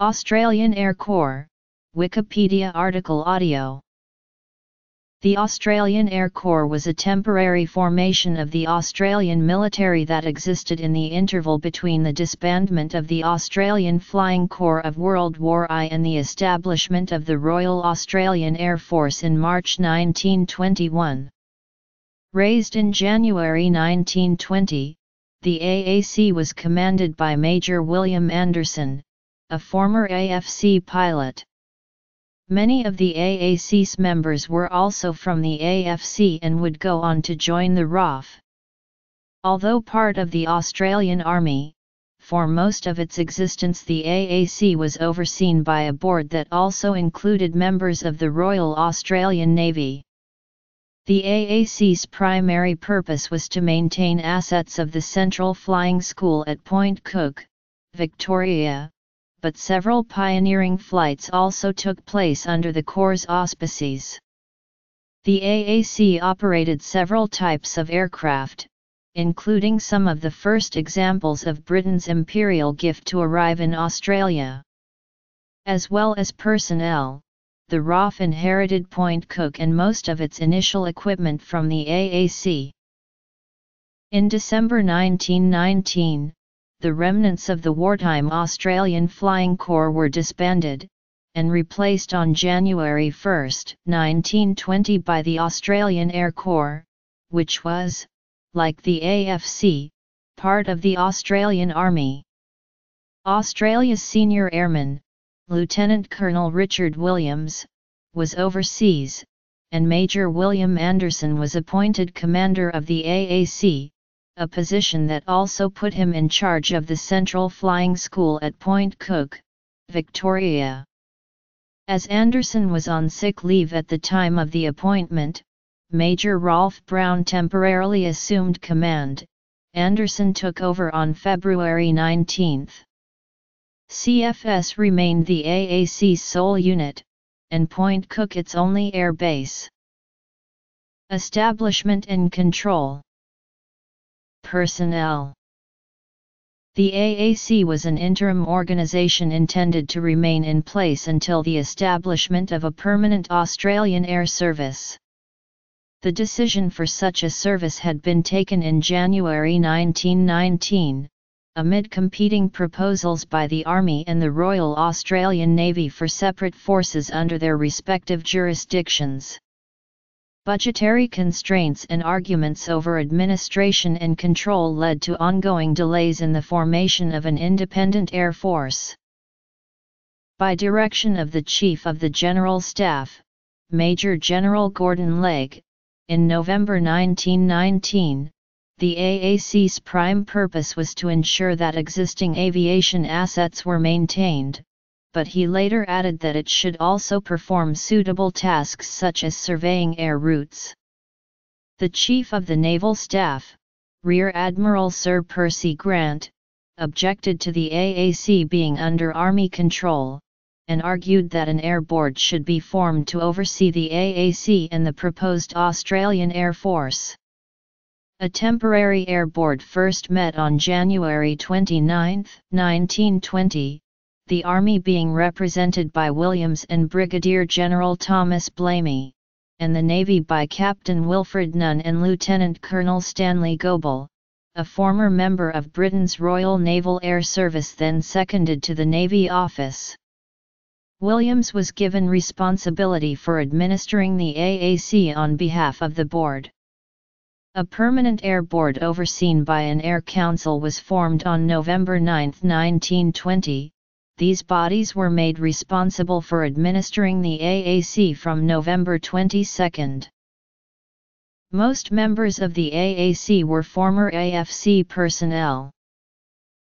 Australian Air Corps, Wikipedia article audio the Australian Air Corps was a temporary formation of the Australian military that existed in the interval between the disbandment of the Australian Flying Corps of World War I and the establishment of the Royal Australian Air Force in March 1921. Raised in January 1920, the AAC was commanded by Major William Anderson, a former AFC pilot. Many of the AAC's members were also from the AFC and would go on to join the RAAF. Although part of the Australian Army, for most of its existence the AAC was overseen by a board that also included members of the Royal Australian Navy. The AAC's primary purpose was to maintain assets of the Central Flying School at Point Cook, Victoria, but several pioneering flights also took place under the Corps' auspices. The AAC operated several types of aircraft, including some of the first examples of Britain's imperial gift to arrive in Australia. As well as personnel, the RAAF inherited Point Cook and most of its initial equipment from the AAC. In December 1919, the remnants of the wartime Australian Flying Corps were disbanded, and replaced on January 1, 1920 by the Australian Air Corps, which was, like the AFC, part of the Australian Army. Australia's senior airman, Lieutenant Colonel Richard Williams, was overseas, and Major William Anderson was appointed commander of the AAC, a position that also put him in charge of the Central Flying School at Point Cook, Victoria. As Anderson was on sick leave at the time of the appointment, Major Rolf Brown temporarily assumed command, Anderson took over on February 19. CFS remained the AAC's sole unit, and Point Cook its only air base. Establishment and control Personnel The AAC was an interim organization intended to remain in place until the establishment of a permanent Australian Air Service. The decision for such a service had been taken in January 1919, amid competing proposals by the Army and the Royal Australian Navy for separate forces under their respective jurisdictions. Budgetary constraints and arguments over administration and control led to ongoing delays in the formation of an independent air force. By direction of the Chief of the General Staff, Major General Gordon Legge, in November 1919, the AAC's prime purpose was to ensure that existing aviation assets were maintained, but he later added that it should also perform suitable tasks such as surveying air routes. The Chief of the Naval Staff, Rear Admiral Sir Percy Grant, objected to the AAC being under Army control, and argued that an air board should be formed to oversee the AAC and the proposed Australian Air Force. A temporary air board first met on January 29, 1920, the Army being represented by Williams and Brigadier General Thomas Blamey, and the Navy by Captain Wilfred Nunn and Lieutenant Colonel Stanley Goble, a former member of Britain's Royal Naval Air Service then seconded to the Navy Office. Williams was given responsibility for administering the AAC on behalf of the board. A permanent air board overseen by an air council was formed on November 9, 1920, these bodies were made responsible for administering the AAC from November 22. Most members of the AAC were former AFC personnel.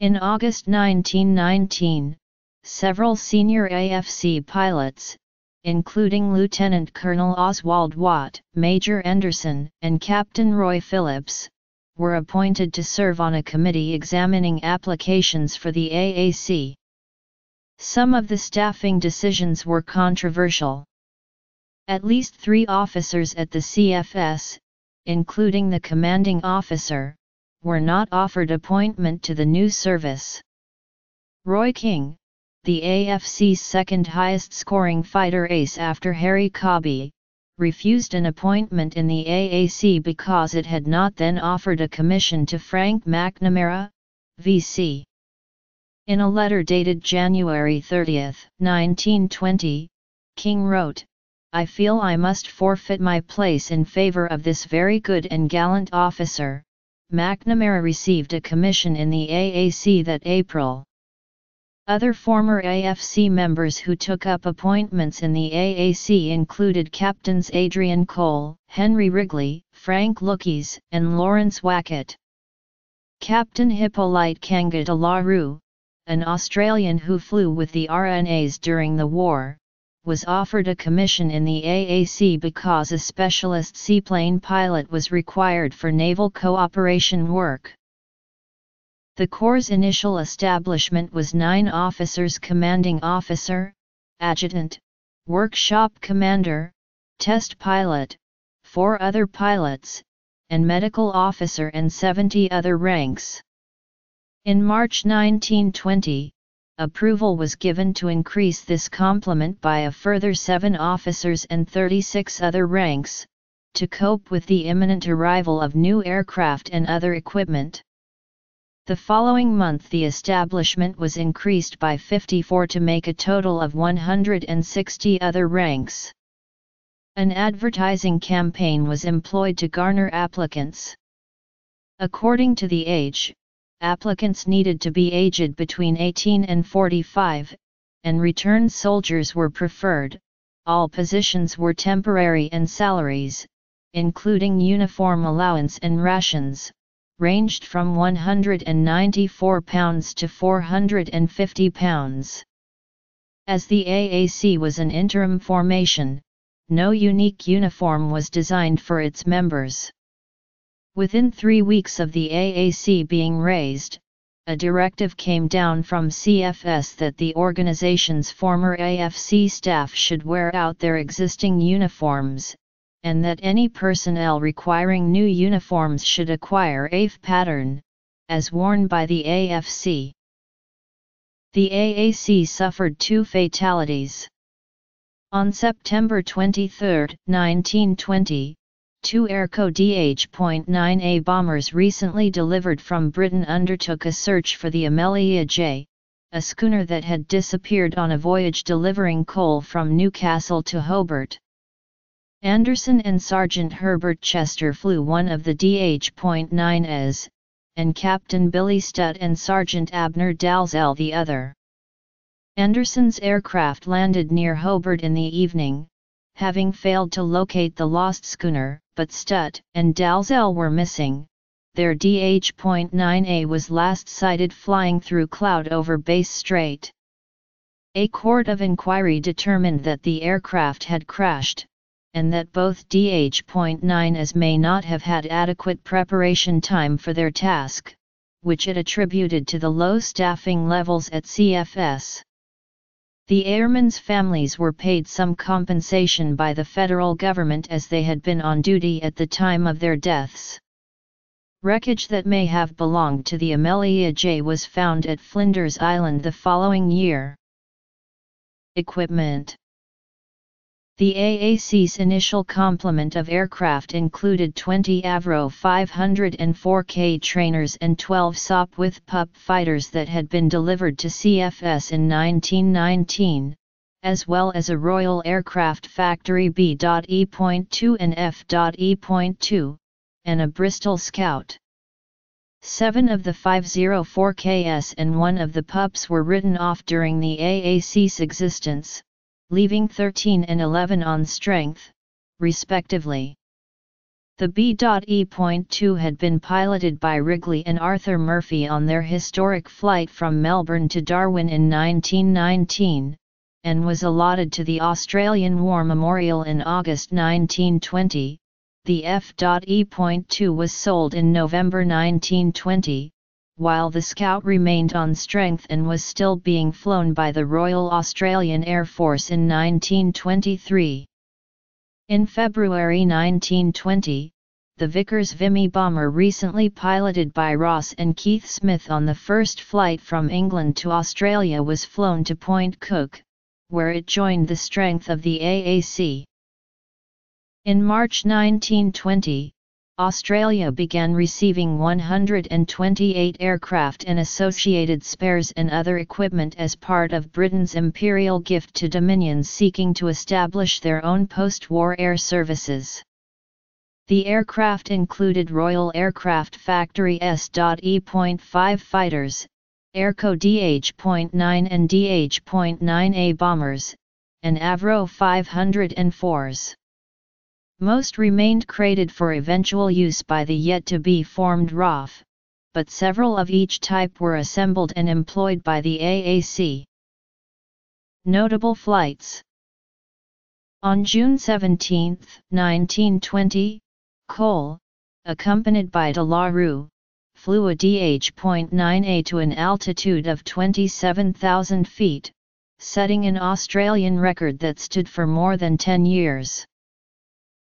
In August 1919, several senior AFC pilots, including Lieutenant Colonel Oswald Watt, Major Anderson, and Captain Roy Phillips, were appointed to serve on a committee examining applications for the AAC. Some of the staffing decisions were controversial. At least three officers at the CFS, including the commanding officer, were not offered appointment to the new service. Roy King, the AFC's second highest scoring fighter ace after Harry Cobby, refused an appointment in the AAC because it had not then offered a commission to Frank McNamara, VC. In a letter dated January 30, 1920, King wrote, I feel I must forfeit my place in favor of this very good and gallant officer. McNamara received a commission in the AAC that April. Other former AFC members who took up appointments in the AAC included Captains Adrian Cole, Henry Wrigley, Frank Lukis, and Lawrence Wackett. Captain Hippolyte Kanga an Australian who flew with the RNAS during the war, was offered a commission in the AAC because a specialist seaplane pilot was required for naval cooperation work. The Corps' initial establishment was nine officers commanding officer, adjutant, workshop commander, test pilot, four other pilots, and medical officer and 70 other ranks. In March 1920, approval was given to increase this complement by a further seven officers and 36 other ranks, to cope with the imminent arrival of new aircraft and other equipment. The following month the establishment was increased by 54 to make a total of 160 other ranks. An advertising campaign was employed to garner applicants. According to the age, applicants needed to be aged between 18 and 45, and returned soldiers were preferred. All positions were temporary and salaries, including uniform allowance and rations, ranged from £194 to £450. As the AAC was an interim formation, no unique uniform was designed for its members. Within three weeks of the AAC being raised, a directive came down from CFS that the organization's former AFC staff should wear out their existing uniforms, and that any personnel requiring new uniforms should acquire AF pattern, as worn by the AFC. The AAC suffered two fatalities. On September 23, 1920, two Airco DH.9A bombers recently delivered from Britain undertook a search for the Amelia J, a schooner that had disappeared on a voyage delivering coal from Newcastle to Hobart. Anderson and Sergeant Herbert Chester flew one of the DH.9s, and Captain Billy Stutt and Sergeant Abner Dalzell the other. Anderson's aircraft landed near Hobart in the evening, having failed to locate the lost schooner, but Stutt and Dalzell were missing. Their DH.9A was last sighted flying through cloud over Bass Strait. A court of inquiry determined that the aircraft had crashed, and that both DH.9s may not have had adequate preparation time for their task, which it attributed to the low staffing levels at CFS. The airmen's families were paid some compensation by the federal government as they had been on duty at the time of their deaths. Wreckage that may have belonged to the Amelia J was found at Flinders Island the following year. Equipment the AAC's initial complement of aircraft included 20 Avro 504K trainers and 12 Sopwith Pup fighters that had been delivered to CFS in 1919, as well as a Royal Aircraft Factory B.E.2 and F.E.2, and a Bristol Scout. Seven of the 504KS and one of the pups were written off during the AAC's existence, leaving 13 and 11 on strength, respectively. The B.E.2 had been piloted by Wrigley and Arthur Murphy on their historic flight from Melbourne to Darwin in 1919, and was allotted to the Australian War Memorial in August 1920. The F.E.2 was sold in November 1920, while the Scout remained on strength and was still being flown by the Royal Australian Air Force in 1923. In February 1920, the Vickers Vimy bomber recently piloted by Ross and Keith Smith on the first flight from England to Australia was flown to Point Cook, where it joined the strength of the AAC. In March 1920, Australia began receiving 128 aircraft and associated spares and other equipment as part of Britain's imperial gift to dominions seeking to establish their own post-war air services. The aircraft included Royal Aircraft Factory S.E.5 fighters, Airco DH.9 and DH.9A bombers, and Avro 504s. Most remained crated for eventual use by the yet-to-be-formed RAAF, but several of each type were assembled and employed by the AAC. Notable flights On June 17, 1920, Cole, accompanied by de la Rue, flew a DH.9A to an altitude of 27,000 feet, setting an Australian record that stood for more than 10 years.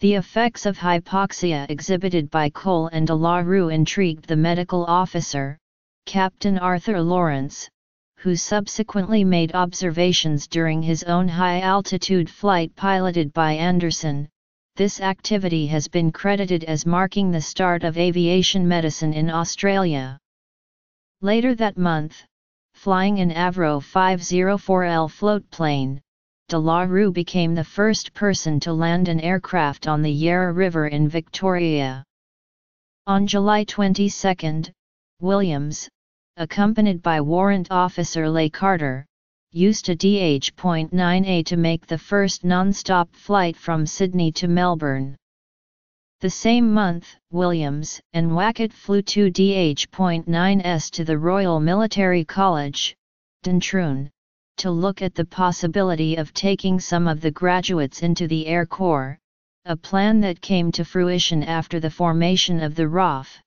The effects of hypoxia exhibited by Cole and de la Rue intrigued the medical officer, Captain Arthur Lawrence, who subsequently made observations during his own high-altitude flight piloted by Anderson, this activity has been credited as marking the start of aviation medicine in Australia. Later that month, flying an Avro 504L floatplane, de la Rue became the first person to land an aircraft on the Yarra River in Victoria. On July 22, Williams, accompanied by Warrant Officer Leigh Carter, used a DH.9A to make the first non-stop flight from Sydney to Melbourne. The same month, Williams and Wackett flew two DH.9s to the Royal Military College, Duntroon, to look at the possibility of taking some of the graduates into the Air Corps, a plan that came to fruition after the formation of the RAAF.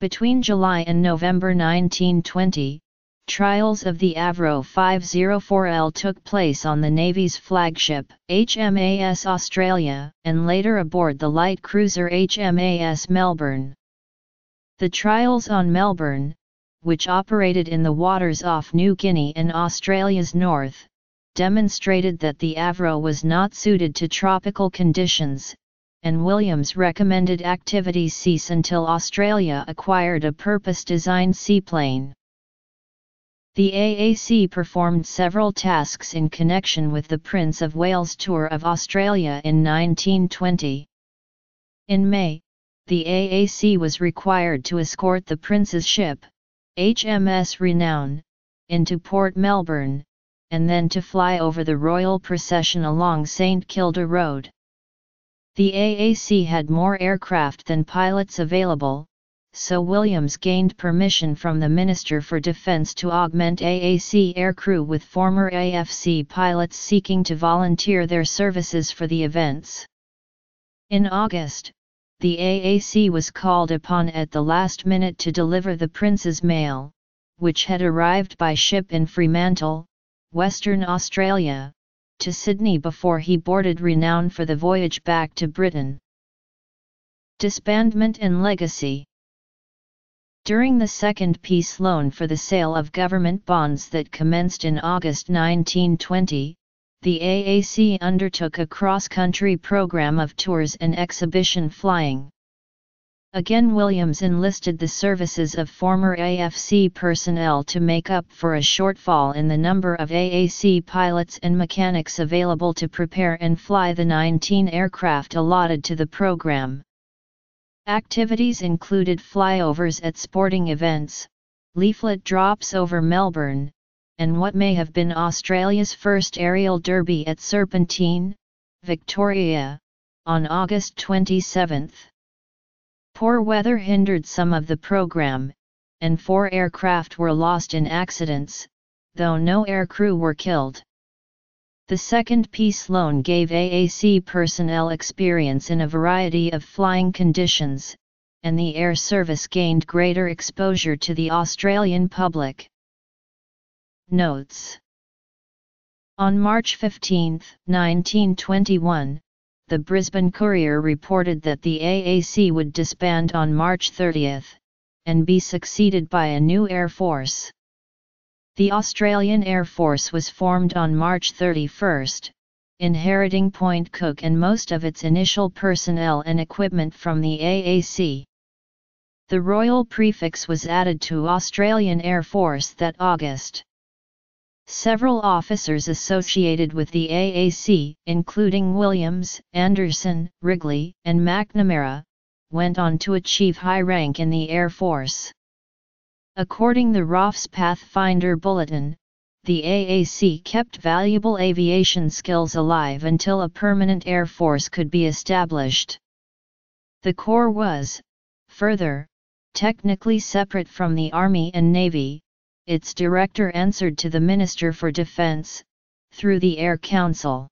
Between July and November 1920, Trials of the Avro 504L took place on the Navy's flagship, HMAS Australia, and later aboard the light cruiser HMAS Melbourne. The trials on Melbourne, which operated in the waters off New Guinea and Australia's north, demonstrated that the Avro was not suited to tropical conditions, and Williams recommended activities cease until Australia acquired a purpose-designed seaplane. The AAC performed several tasks in connection with the Prince of Wales Tour of Australia in 1920. In May, the AAC was required to escort the Prince's ship, HMS Renown, into Port Melbourne, and then to fly over the royal procession along St Kilda Road. The AAC had more aircraft than pilots available, so Williams gained permission from the Minister for Defense to augment AAC aircrew with former AFC pilots seeking to volunteer their services for the events. In August, the AAC was called upon at the last minute to deliver the Prince's mail, which had arrived by ship in Fremantle, Western Australia, to Sydney before he boarded Renown for the voyage back to Britain. Disbandment and Legacy during the second peace loan for the sale of government bonds that commenced in August 1920, the AAC undertook a cross-country program of tours and exhibition flying. Again Williams enlisted the services of former AFC personnel to make up for a shortfall in the number of AAC pilots and mechanics available to prepare and fly the 19 aircraft allotted to the program. Activities included flyovers at sporting events, leaflet drops over Melbourne, and what may have been Australia's first aerial derby at Serpentine, Victoria, on August 27. Poor weather hindered some of the program, and four aircraft were lost in accidents, though no aircrew were killed. The second peace loan gave AAC personnel experience in a variety of flying conditions, and the air service gained greater exposure to the Australian public. Notes On March 15, 1921, the Brisbane Courier reported that the AAC would disband on March 30, and be succeeded by a new Air Force. The Australian Air Force was formed on March 31, inheriting Point Cook and most of its initial personnel and equipment from the AAC. The royal prefix was added to Australian Air Force that August. Several officers associated with the AAC, including Williams, Anderson, Wrigley, and McNamara, went on to achieve high rank in the Air Force. According the RAAF's Pathfinder Bulletin, the AAC kept valuable aviation skills alive until a permanent air force could be established. The Corps was, further, technically separate from the Army and Navy, its director answered to the Minister for Defence, through the Air Council.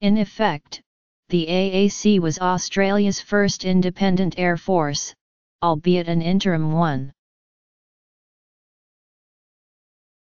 In effect, the AAC was Australia's first independent air force, albeit an interim one.